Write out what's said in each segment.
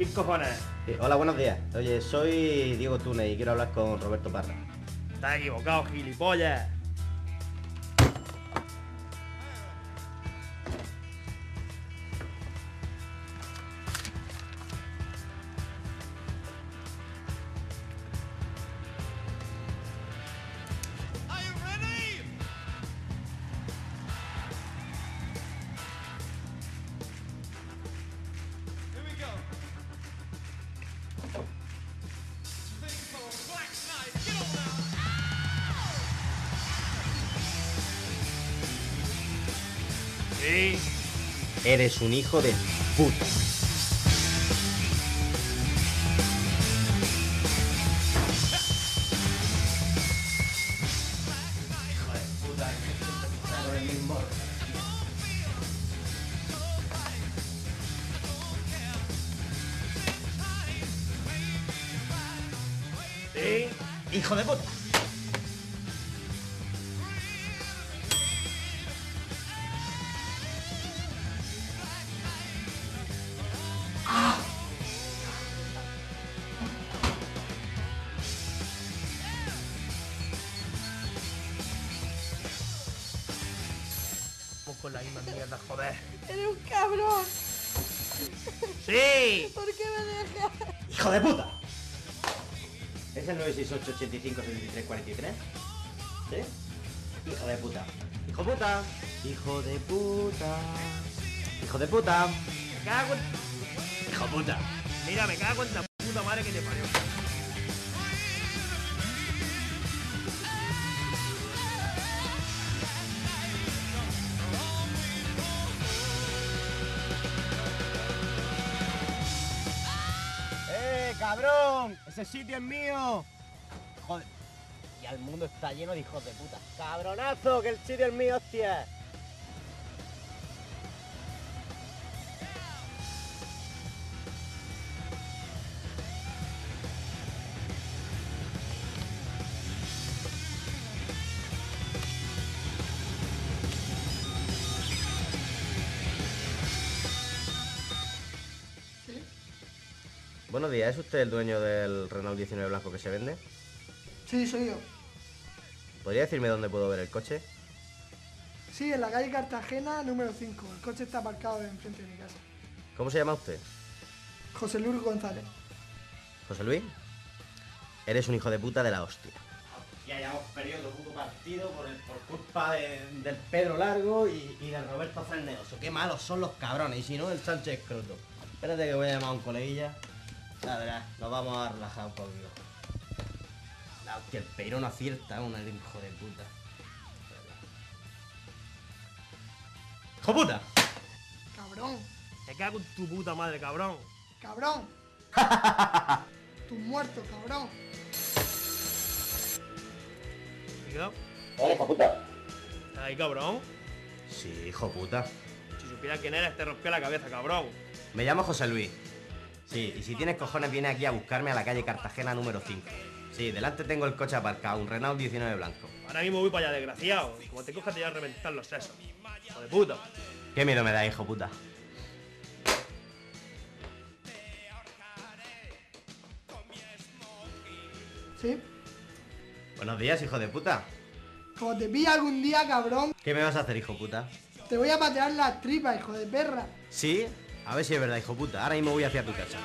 ¿Qué cojones? Eh, hola, buenos días. Oye, soy Diego Túnez y quiero hablar con Roberto Parra. Estás equivocado, gilipollas. Sí. Eres un hijo de puta. Sí. ¡Hijo de puta! Con la misma mierda, joder. Eres un cabrón. Sí. ¿Por qué me dejas? ¡Hijo de puta! ¿Es el 968 85 73 43? ¿Sí? Hijo de puta. ¡Hijo puta! ¡Hijo de puta! ¡Hijo de puta! Me cago en... ¡Hijo puta! Mira, me cago en la puta madre que te parió. ¡Eh, cabrón! ¡Ese sitio es mío! Joder. Y el mundo está lleno de hijos de puta. ¡Cabronazo! ¡Que el sitio es mío, hostia! Buenos días, ¿es usted el dueño del Renault 19 blanco que se vende? Sí, soy yo. ¿Podría decirme dónde puedo ver el coche? Sí, en la calle Cartagena, número 5. El coche está aparcado enfrente de mi casa. ¿Cómo se llama usted? José Luis González. ¿José Luis? Eres un hijo de puta de la hostia. Ya hayamos perdido tu puto partido por, el- por culpa de- del Pedro Largo y, y del Roberto Ferneoso. Qué malos son los cabrones, y si no, el Sánchez Croto. Espérate que voy a llamar a un coleguilla. Ya verás, nos vamos a relajar un poquito. La hostia, el Peiro no acierta, un hijo de puta. ¡Hijo puta! Cabrón. Me cago en tu puta madre, cabrón. Cabrón. Tú muerto, cabrón. ¡Hola, hijo puta! ¿Estás ahí, cabrón? Sí, hijo puta. Si supieras quién eres, te rompió la cabeza, cabrón. Me llamo José Luis. Sí, y si tienes cojones, viene aquí a buscarme a la calle Cartagena número 5. Sí, delante tengo el coche aparcado, un Renault 19 blanco. Ahora mismo voy para allá, desgraciado. Como te cojas, te voy a reventar los sesos. Hijo de puta. ¿Qué miedo me da, hijo puta? ¿Sí? Buenos días, hijo de puta. Como te pilla algún día, cabrón, ¿Qué me vas a hacer, hijo puta? te voy a patear las tripas, hijo de perra. ¿Sí? A ver si es verdad, hijo puta. Ahora mismo voy hacia tu casa.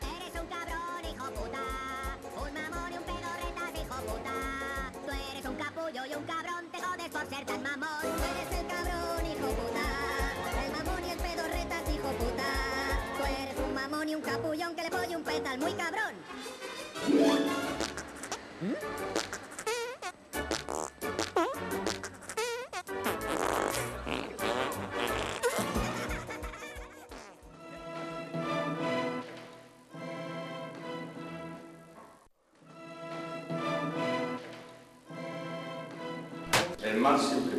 Eres un cabrón, hijo puta. Un mamón y un pedorretas, hijo puta. Tú eres un capullo y un cabrón, te jodes por ser tan mamón. Tú eres el cabrón, hijo puta. El mamón y el pedorretas, hijo puta. Tú eres un mamón y un capullón que le pone un petal muy cabrón. massive